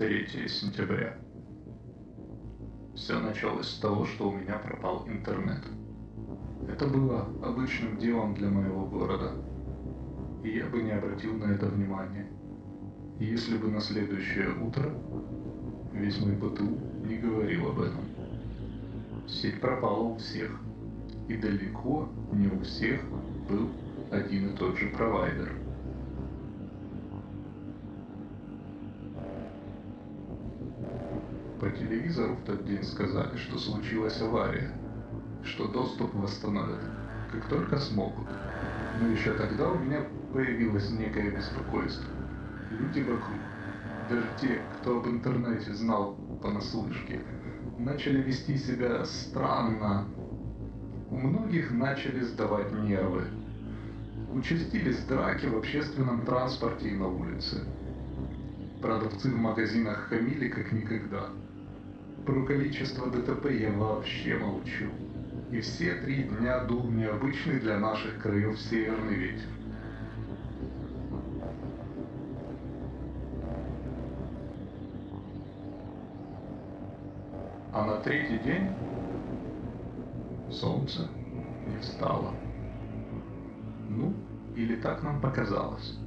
3 сентября. Все началось с того, что у меня пропал интернет. Это было обычным делом для моего города, и я бы не обратил на это внимания, если бы на следующее утро весь мой БТУ не говорил об этом. Сеть пропала у всех, и далеко не у всех был один и тот же провайдер. По телевизору в тот день сказали, что случилась авария, что доступ восстановят, как только смогут. Но еще тогда у меня появилось некое беспокойство. Люди вокруг, даже те, кто об интернете знал понаслышке, начали вести себя странно. У многих начали сдавать нервы. Участились драки в общественном транспорте и на улице. Продавцы в магазинах хамили как никогда. Про количество ДТП я вообще молчу. И все три дня дул необычный для наших краев северный ветер. А на третий день солнце не встало. Ну, или так нам показалось.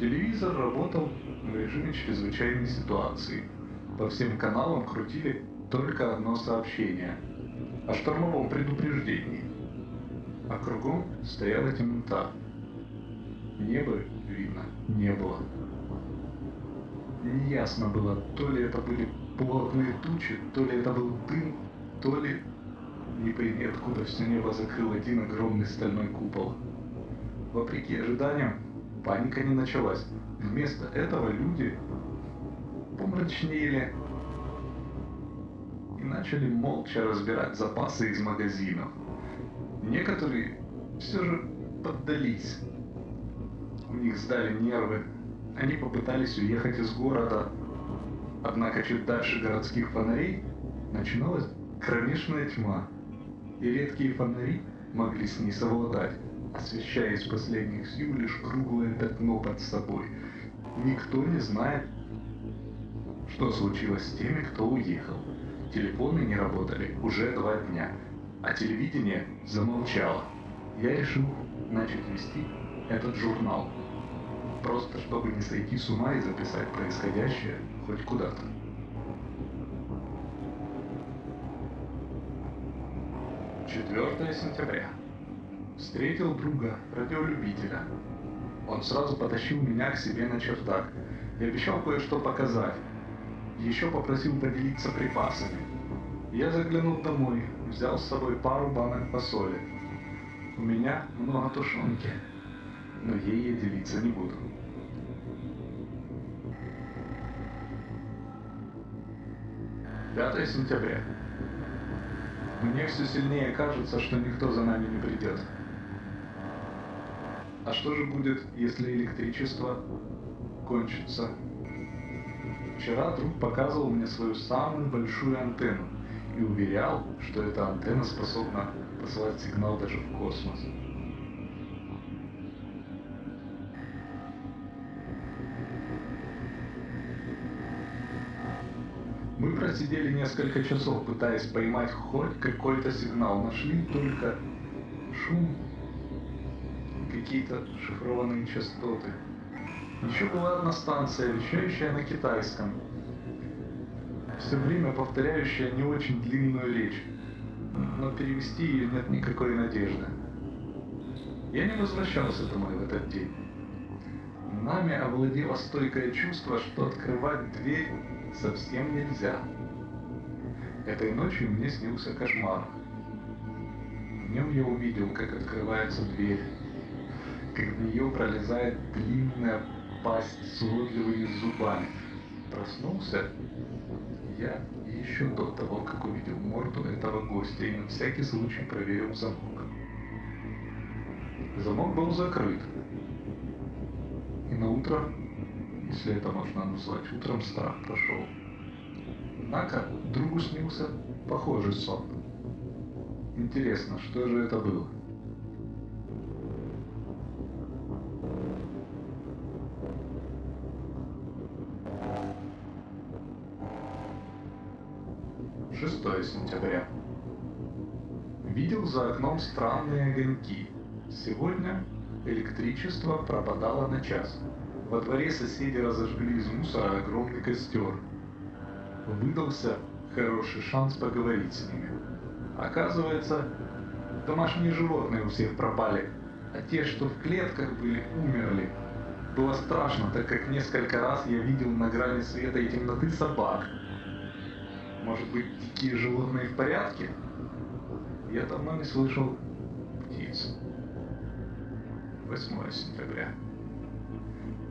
Телевизор работал в режиме чрезвычайной ситуации. По всем каналам крутили только одно сообщение о штормовом предупреждении. А кругом стояла темнота. Неба видно не было. Неясно было, то ли это были плотные тучи, то ли это был дым, то ли не пойми откуда все небо закрыл один огромный стальной купол. Вопреки ожиданиям, паника не началась. Вместо этого люди помрачнели и начали молча разбирать запасы из магазинов. Некоторые все же поддались. У них сдали нервы. Они попытались уехать из города, Однако чуть дальше городских фонарей начиналась кромешная тьма, и редкие фонари могли с ней совладать, освещая из последних сил лишь круглое пятно под собой. Никто не знает, что случилось с теми, кто уехал. Телефоны не работали уже два дня, а телевидение замолчало. Я решил начать вести этот журнал просто чтобы не сойти с ума и записать происходящее хоть куда-то. Четвертое сентября. Встретил друга, радиолюбителя. Он сразу потащил меня к себе на чердак и обещал кое-что показать. Еще попросил поделиться припасами. Я заглянул домой, взял с собой пару банок фасоли. У меня много тушенки но ей я делиться не буду. Пятое сентября. Мне все сильнее кажется, что никто за нами не придет. А что же будет, если электричество кончится? Вчера друг показывал мне свою самую большую антенну и уверял, что эта антенна способна посылать сигнал даже в космос. Мы просидели несколько часов, пытаясь поймать хоть какой-то сигнал. Нашли только шум, какие-то шифрованные частоты. Еще была одна станция, вещающая на китайском, все время повторяющая не очень длинную речь, но перевести ее нет никакой надежды. Я не возвращался домой в этот день. Нами овладело стойкое чувство, что открывать дверь совсем нельзя. Этой ночью мне снился кошмар. В нем я увидел, как открывается дверь, как в нее пролезает длинная пасть с уродливыми зубами. Проснулся я еще до того, как увидел морду этого гостя и на всякий случай проверил замок. Замок был закрыт. И на утро если это можно назвать утром, страх прошел. Однако другу снился похожий сон. Интересно, что же это было? 6 сентября. Видел за окном странные огоньки. Сегодня электричество пропадало на час. Во дворе соседи разожгли из мусора огромный костер. Выдался хороший шанс поговорить с ними. Оказывается, домашние животные у всех пропали, а те, что в клетках были, умерли. Было страшно, так как несколько раз я видел на грани света и темноты собак. Может быть, дикие животные в порядке? Я давно не слышал птиц. 8 сентября.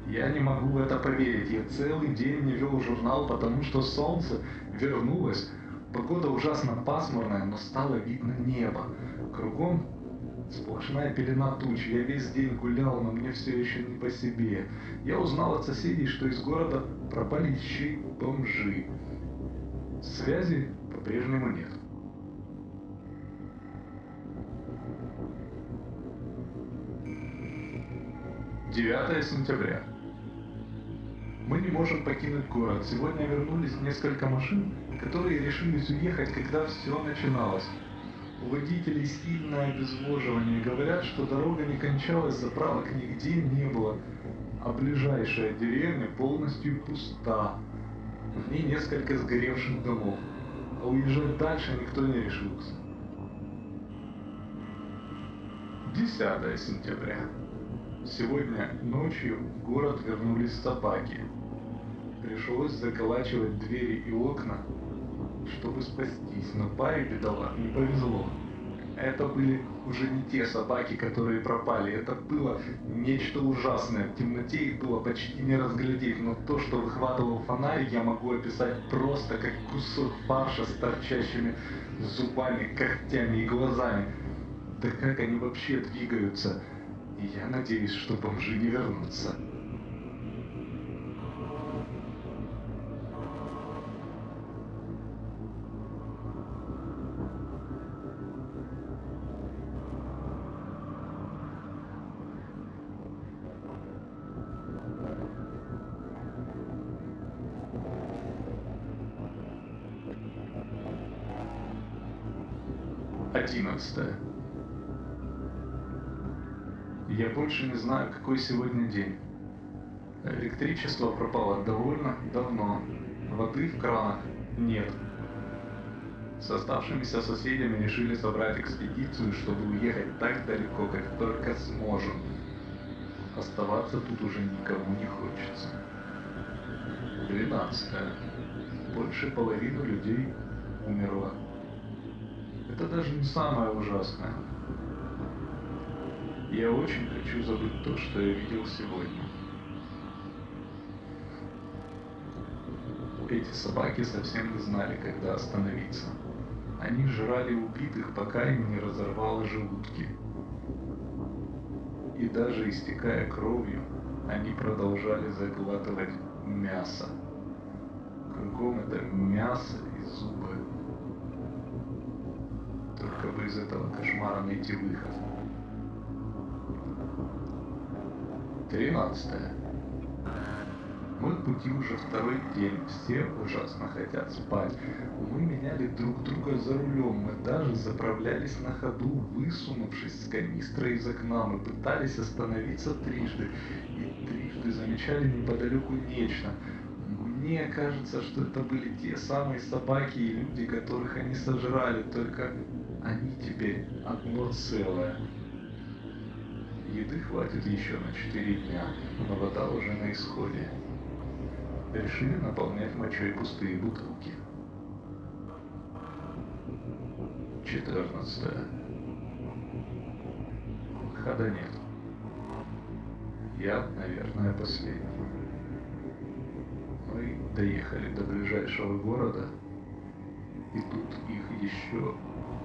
Я не могу в это поверить. Я целый день не вел журнал, потому что солнце вернулось. Погода ужасно пасмурная, но стало видно небо. Кругом сплошная пелена туч. Я весь день гулял, но мне все еще не по себе. Я узнал от соседей, что из города пропали еще и бомжи. Связи по-прежнему нет. Девятое сентября. Мы не можем покинуть город. Сегодня вернулись несколько машин, которые решились уехать, когда все начиналось. У водителей сильное обезвоживание. Говорят, что дорога не кончалась, заправок нигде не было. А ближайшая деревня полностью пуста. Ней несколько сгоревших домов. А уезжать дальше никто не решился. 10 сентября. Сегодня ночью в город вернулись собаки. Пришлось заколачивать двери и окна, чтобы спастись, но паре бедолаг не повезло. Это были уже не те собаки, которые пропали. Это было нечто ужасное. В темноте их было почти не разглядеть, но то, что выхватывал фонарь, я могу описать просто как кусок фарша с торчащими зубами, когтями и глазами. Да как они вообще двигаются? Я надеюсь, что бомжи не вернутся. Одиннадцатое. Я больше не знаю, какой сегодня день. Электричество пропало довольно давно. Воды в кранах нет. С оставшимися соседями решили собрать экспедицию, чтобы уехать так далеко, как только сможем. Оставаться тут уже никому не хочется. 12. Больше половины людей умерла. Это даже не самое ужасное. Я очень хочу забыть то, что я видел сегодня. Эти собаки совсем не знали, когда остановиться. Они жрали убитых, пока им не разорвало желудки. И даже истекая кровью, они продолжали заглатывать мясо. Кругом это мясо и зубы. Только бы из этого кошмара найти выход. 13. Мы в пути уже второй день, все ужасно хотят спать. Мы меняли друг друга за рулем, мы даже заправлялись на ходу, высунувшись с канистры из окна. Мы пытались остановиться трижды и трижды замечали неподалеку нечто. Мне кажется, что это были те самые собаки и люди, которых они сожрали, только они теперь одно целое. Еды хватит еще на 4 дня, но вода уже на исходе. Решили наполнять мочой пустые бутылки. 14. Выхода нет. Я, наверное, последний. Мы доехали до ближайшего города, и тут их еще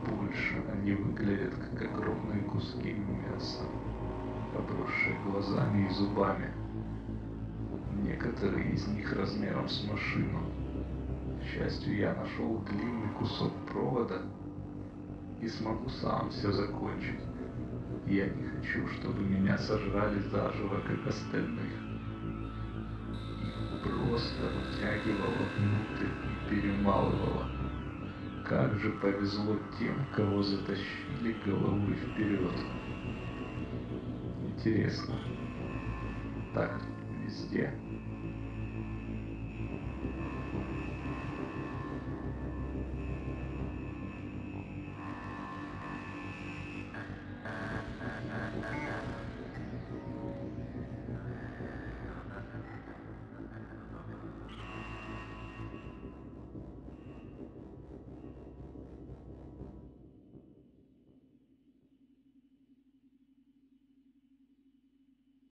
больше. Они выглядят как огромные куски мяса обросшие глазами и зубами. Некоторые из них размером с машину. К счастью, я нашел длинный кусок провода и смогу сам все закончить. Я не хочу, чтобы меня сожрали заживо, как остальных. Их просто втягивало внутрь и перемалывало. Как же повезло тем, кого затащили головой вперед. Интересно. Так везде.